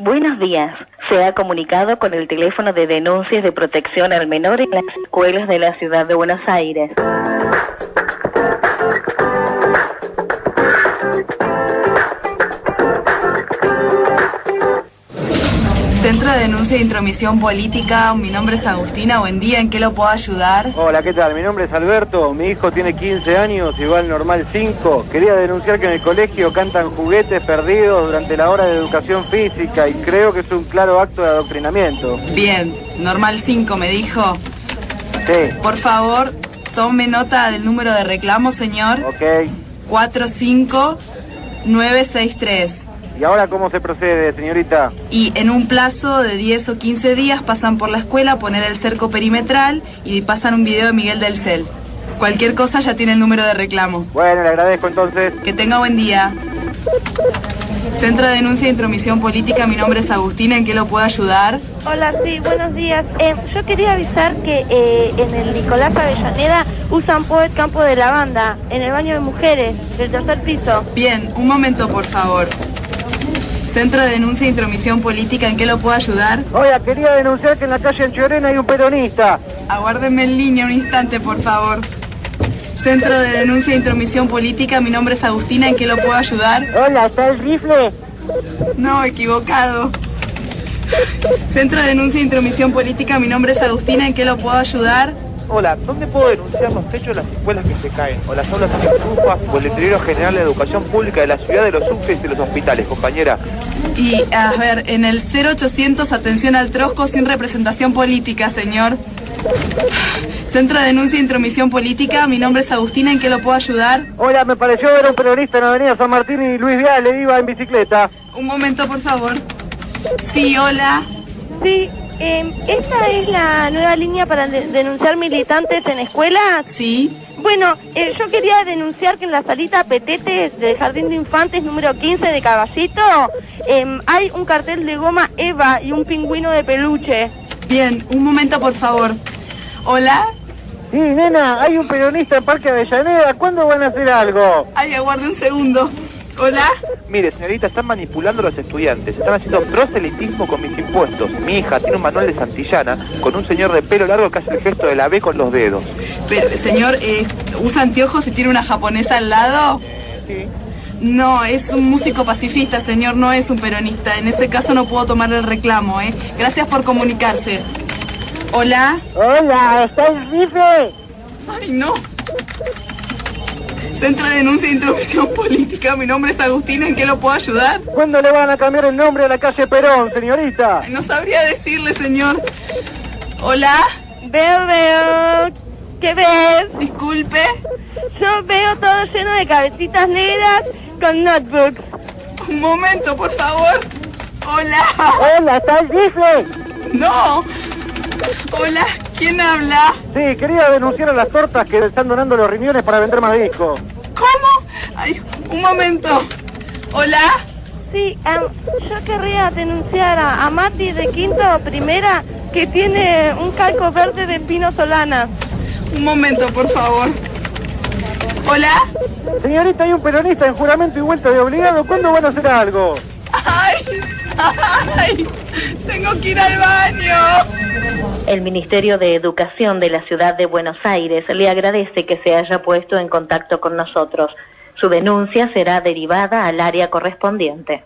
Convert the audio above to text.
Buenos días. Se ha comunicado con el teléfono de denuncias de protección al menor en las escuelas de la ciudad de Buenos Aires. Centro de Denuncia de Intromisión Política, mi nombre es Agustina, buen día, ¿en qué lo puedo ayudar? Hola, ¿qué tal? Mi nombre es Alberto, mi hijo tiene 15 años y va al normal 5. Quería denunciar que en el colegio cantan juguetes perdidos durante la hora de educación física y creo que es un claro acto de adoctrinamiento. Bien, normal 5 me dijo. Sí. Por favor, tome nota del número de reclamo, señor. Ok. 45963. ¿Y ahora cómo se procede, señorita? Y en un plazo de 10 o 15 días pasan por la escuela a poner el cerco perimetral y pasan un video de Miguel del Cel. Cualquier cosa ya tiene el número de reclamo. Bueno, le agradezco entonces. Que tenga buen día. Centro de Denuncia de Intromisión Política, mi nombre es Agustina, ¿en qué lo puedo ayudar? Hola, sí, buenos días. Eh, yo quería avisar que eh, en el Nicolás Avellaneda usan Poet Campo de Lavanda, en el baño de mujeres, del tercer piso. Bien, un momento por favor. Centro de Denuncia de Intromisión Política, ¿en qué lo puedo ayudar? Oiga, quería denunciar que en la calle Anchorena hay un peronista. Aguárdeme en línea un instante, por favor. Centro de Denuncia de Intromisión Política, mi nombre es Agustina, ¿en qué lo puedo ayudar? Hola, ¿está el rifle? No, equivocado. Centro de Denuncia de Intromisión Política, mi nombre es Agustina, ¿en qué lo puedo ayudar? Hola, ¿dónde puedo denunciar los techos de las escuelas que se caen? O las aulas que estufas, o el deterioro general de la educación pública de la ciudad, de los subtes y de los hospitales, compañera. Y, a ver, en el 0800, atención al trosco sin representación política, señor. Centro de Denuncia de Intromisión Política, mi nombre es Agustina, ¿en qué lo puedo ayudar? Hola, me pareció ver a un peronista en avenida San Martín y Luis Viale iba en bicicleta. Un momento, por favor. Sí, hola. Sí, eh, ¿esta es la nueva línea para de- denunciar militantes en escuelas? Sí. Bueno, eh, yo quería denunciar que en la salita Petetes del Jardín de Infantes número 15 de Caballito em, hay un cartel de goma Eva y un pingüino de peluche. Bien, un momento, por favor. Hola. Sí, nena, hay un peronista en Parque Avellaneda. ¿Cuándo van a hacer algo? Ay, aguarde un segundo. Hola. Mire, señorita, están manipulando a los estudiantes, están haciendo proselitismo con mis impuestos. Mi hija tiene un manual de Santillana con un señor de pelo largo que hace el gesto de la B con los dedos. Pero, señor, eh, ¿usa anteojos y tiene una japonesa al lado? Sí. No, es un músico pacifista, señor, no es un peronista. En este caso no puedo tomar el reclamo, ¿eh? Gracias por comunicarse. Hola. Hola, ¿está el rifle? Ay, no. Centro de Denuncia de Intromisión Política, mi nombre es Agustina, ¿en qué lo puedo ayudar? ¿Cuándo le van a cambiar el nombre a la calle Perón, señorita? No sabría decirle, señor. Hola. Veo, veo. ¿Qué ves? Disculpe. Yo veo todo lleno de cabecitas negras con notebooks. Un momento, por favor. Hola. Hola, ¿está el rifle? No. Hola, ¿quién habla? Sí, quería denunciar a las tortas que están donando los riñones para vender más discos. ¿Cómo? Ay, un momento. Hola. Sí, yo querría denunciar a, a Mati de quinto o primera que tiene un calco verde de Pino Solana. Un momento, por favor. Hola. Señorita, hay un peronista en juramento y vuelta de obligado. ¿Cuándo van a hacer algo? Ay, ay, tengo que ir al baño. El Ministerio de Educación de la Ciudad de Buenos Aires le agradece que se haya puesto en contacto con nosotros. Su denuncia será derivada al área correspondiente.